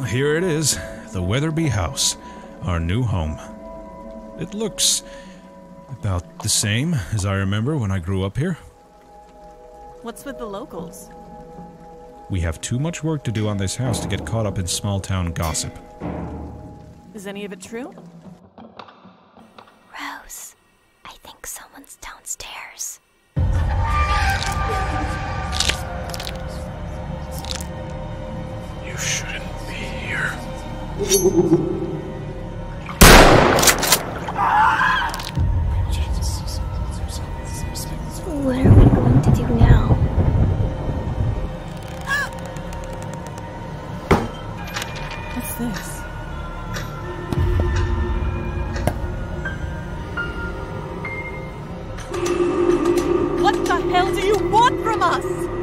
here it is the Weatherby House, our new home. It looks about the same as I remember when I grew up here. What's with the locals? We have too much work to do on this house to get caught up in small town gossip. Is any of it true? Rose, I think someone's downstairs. You shouldn't be here. What are we going to do now? What's this? What the hell do you want from us?